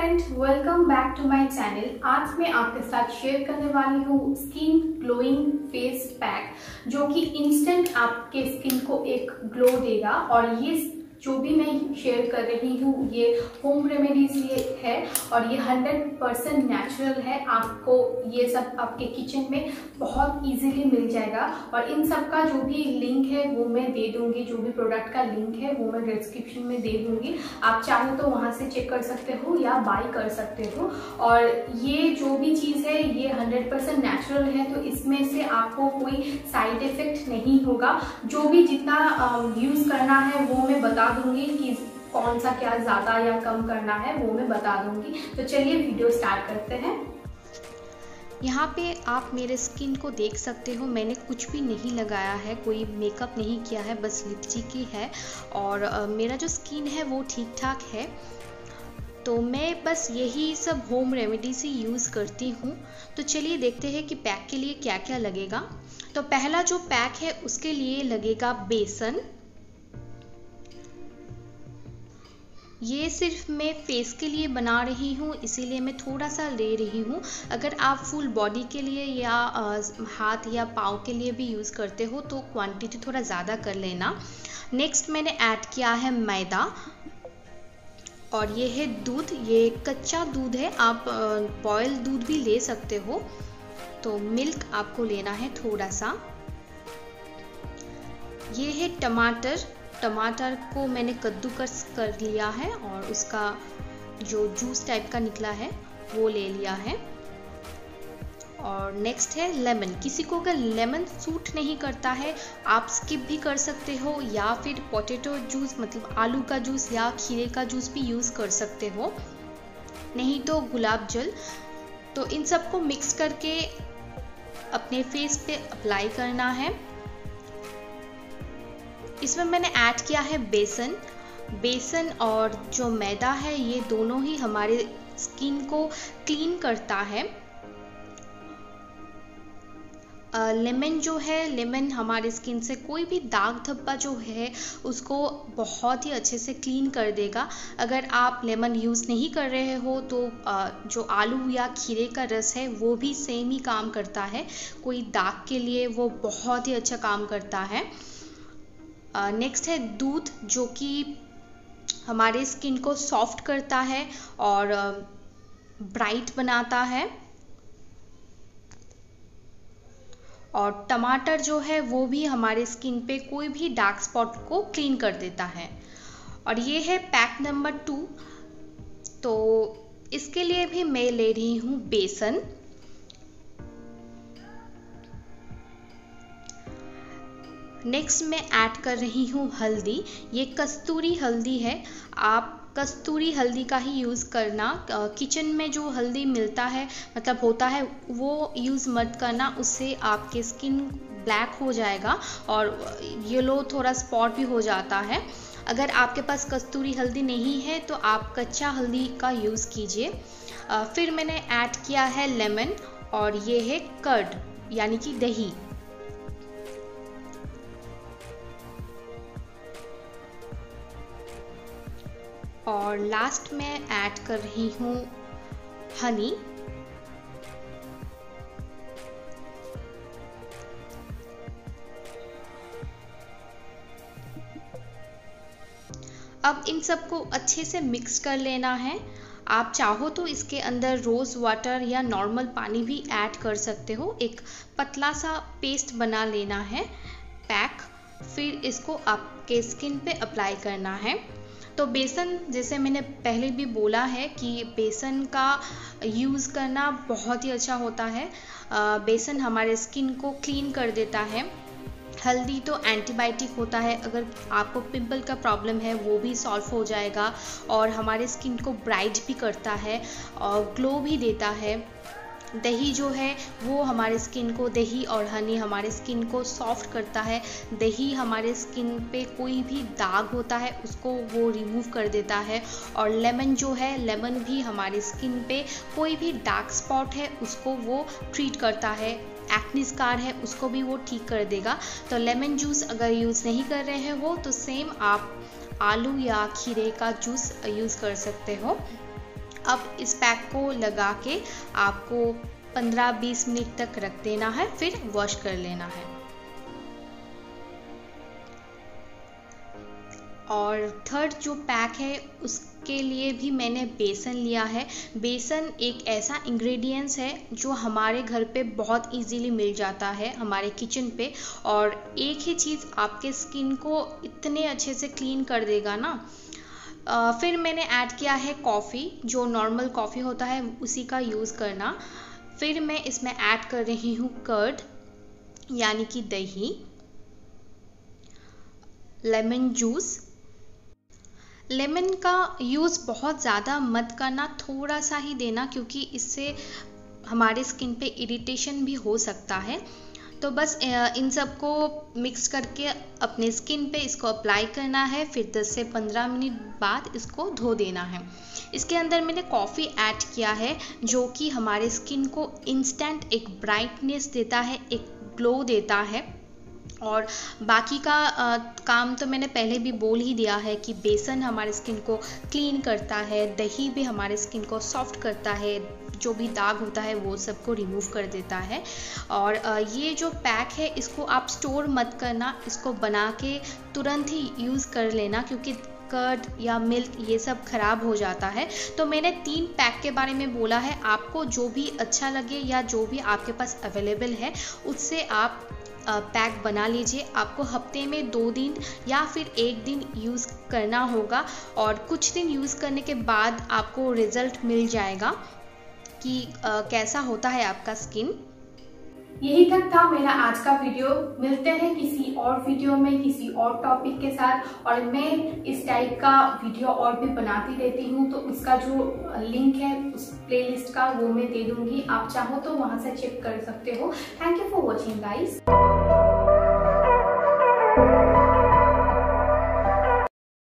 Friends welcome back to my channel आज मैं आपके साथ शेयर करने वाली हूँ स्किन ग्लोइंग फेस पैक जो कि इंस्टेंट आपके स्किन को एक ग्लो देगा और ये जो भी मैं शेयर कर रही हूँ, ये होम रेमेडीज ये है और ये 100 परसेंट नेचुरल है। आपको ये सब आपके किचन में बहुत इजीली मिल जाएगा। और इन सब का जो भी लिंक है, वो मैं दे दूँगी। जो भी प्रोडक्ट का लिंक है, वो मैं डिस्क्रिप्शन में दे दूँगी। आप चाहो तो वहाँ से चेक कर सकते हो या बाई कर सकते हो। और ये जो भी चीज़ है, ये हंड्रेड परसेंट नेचुरल है तो इसमें से आपको कोई साइड इफ़ेक्ट नहीं होगा। जो भी जितना यूज़ करना है, वो मैं बता दूँगी कि कौन सा क्या ज़्यादा या कम करना है, वो मैं बता दूँगी। तो चलिए वीडियो स्टार्ट करते हैं। यहाँ पे आप मेरे स्किन को देख सकते हो, मैंने कुछ भी नहीं लगाया है, कोई मेकअप नहीं किया है, बस लिपस्टिक ही है। और मेरा जो स्किन है वो ठीक ठाक है। तो मैं बस यही सब होम रेमेडीज ही यूज़ करती हूँ। तो चलिए देखते हैं कि पैक के लिए क्या क्या लगेगा। तो पहला जो पैक है, उसके लिए लगेगा बेसन। ये सिर्फ़ मैं फेस के लिए बना रही हूँ, इसीलिए मैं थोड़ा सा ले रही हूँ। अगर आप फुल बॉडी के लिए या हाथ या पाँव के लिए भी यूज़ करते हो तो क्वांटिटी थोड़ा ज़्यादा कर लेना। नेक्स्ट मैंने ऐड किया है मैदा। और ये है दूध। ये कच्चा दूध है। आप बॉयल दूध भी ले सकते हो। तो मिल्क आपको लेना है थोड़ा सा ये है टमाटर। टमाटर को मैंने कद्दूकस कर लिया है और उसका जो जूस टाइप का निकला है, वो ले लिया है। और नेक्स्ट है लेमन किसी को अगर लेमन सूट नहीं करता है, आप स्किप भी कर सकते हो या फिर पोटैटो जूस मतलब आलू का जूस या खीरे का जूस भी यूज़ कर सकते हो। नहीं तो गुलाब जल। तो इन सबको मिक्स करके अपने फेस पे अप्लाई करना है। इसमें मैंने ऐड किया है बेसन। बेसन और जो मैदा है, ये दोनों ही हमारे स्किन को क्लीन करता है। लेमन जो है लेमन हमारे स्किन से कोई भी दाग धब्बा जो है, उसको बहुत ही अच्छे से क्लीन कर देगा। अगर आप लेमन यूज़ नहीं कर रहे हो तो जो आलू या खीरे का रस है, वो भी सेम ही काम करता है। कोई दाग के लिए वो बहुत ही अच्छा काम करता है। नेक्स्ट है दूध, जो कि हमारे स्किन को सॉफ्ट करता है और ब्राइट बनाता है। और टमाटर जो है, वो भी हमारे स्किन पे कोई भी डार्क स्पॉट को क्लीन कर देता है। और ये है पैक नंबर टू तो इसके लिए भी मैं ले रही हूँ बेसन। नेक्स्ट मैं ऐड कर रही हूँ हल्दी। ये कस्तूरी हल्दी है। आप कस्तूरी हल्दी का ही यूज़ करना। किचन में जो हल्दी मिलता है मतलब होता है, वो यूज़ मत करना। उससे आपके स्किन ब्लैक हो जाएगा और येलो थोड़ा स्पॉट भी हो जाता है। अगर आपके पास कस्तूरी हल्दी नहीं है तो आप कच्चा हल्दी का यूज़ कीजिए। फिर मैंने ऐड किया है लेमन और ये है कर्ड यानी कि दही। और लास्ट में ऐड कर रही हूँ हनी अब इन सबको अच्छे से मिक्स कर लेना है. आप चाहो तो इसके अंदर रोज़ वाटर या नॉर्मल पानी भी ऐड कर सकते हो. एक पतला सा पेस्ट बना लेना है. पैक फिर इसको आपके स्किन पे अप्लाई करना है. तो बेसन, जैसे मैंने पहले भी बोला है कि बेसन का यूज़ करना बहुत ही अच्छा होता है। बेसन हमारे स्किन को क्लीन कर देता है। हल्दी तो एंटीबायोटिक होता है, अगर आपको पिंपल का प्रॉब्लम है, वो भी सॉल्व हो जाएगा और हमारे स्किन को ब्राइट भी करता है और ग्लो भी देता है। दही जो है, वो हमारे स्किन को दही और हनी हमारे स्किन को सॉफ्ट करता है। दही हमारे स्किन पे कोई भी दाग होता है, उसको वो रिमूव कर देता है। और लेमन जो है लेमन भी हमारे स्किन पे कोई भी डार्क स्पॉट है, उसको वो ट्रीट करता है। एक्नी स्कार है, उसको भी वो ठीक कर देगा। तो लेमन जूस अगर यूज़ नहीं कर रहे हो तो सेम आप आलू या खीरे का जूस यूज़ कर सकते हो। अब इस पैक को लगा के आपको 15-20 मिनट तक रख देना है, फिर वॉश कर लेना है। और थर्ड जो पैक है, उसके लिए भी मैंने बेसन लिया है। बेसन एक ऐसा इंग्रेडिएंट्स है जो हमारे घर पे बहुत इजीली मिल जाता है, हमारे किचन पे। और एक ही चीज़ आपके स्किन को इतने अच्छे से क्लीन कर देगा ना फिर मैंने ऐड किया है कॉफ़ी जो नॉर्मल कॉफ़ी होता है, उसी का यूज़ करना। फिर मैं इसमें ऐड कर रही हूँ कर्ड यानी कि दही लेमन जूस लेमन का यूज़ बहुत ज़्यादा मत करना, थोड़ा सा ही देना, क्योंकि इससे हमारे स्किन पे इरिटेशन भी हो सकता है। तो बस इन सबको मिक्स करके अपने स्किन पे इसको अप्लाई करना है फिर 10 से 15 मिनट बाद इसको धो देना है। इसके अंदर मैंने कॉफ़ी ऐड किया है जो कि हमारे स्किन को इंस्टेंट एक ब्राइटनेस देता है एक ग्लो देता है। और बाकी का आ, काम तो मैंने पहले भी बोल ही दिया है कि बेसन हमारे स्किन को क्लीन करता है दही भी हमारे स्किन को सॉफ्ट करता है जो भी दाग होता है वो सबको रिमूव कर देता है। और ये जो पैक है, इसको आप स्टोर मत करना। इसको बना के तुरंत ही यूज़ कर लेना क्योंकि कर्ड या मिल्क ये सब ख़राब हो जाता है। तो मैंने तीन पैक के बारे में बोला है। आपको जो भी अच्छा लगे या जो भी आपके पास अवेलेबल है, उससे आप पैक बना लीजिए। आपको हफ़्ते में दो दिन या फिर एक दिन यूज़ करना होगा और कुछ दिन यूज़ करने के बाद आपको रिज़ल्ट मिल जाएगा। कि आ, कैसा होता है आपका स्किन यही तक था मेरा आज का वीडियो मिलते हैं किसी और वीडियो में किसी और टॉपिक के साथ। और मैं इस टाइप का वीडियो और भी बनाती रहती हूँ तो उसका जो लिंक है उस प्लेलिस्ट का वो मैं दे दूँगी। आप चाहो तो वहाँ से चेक कर सकते हो। Thank you for watching guys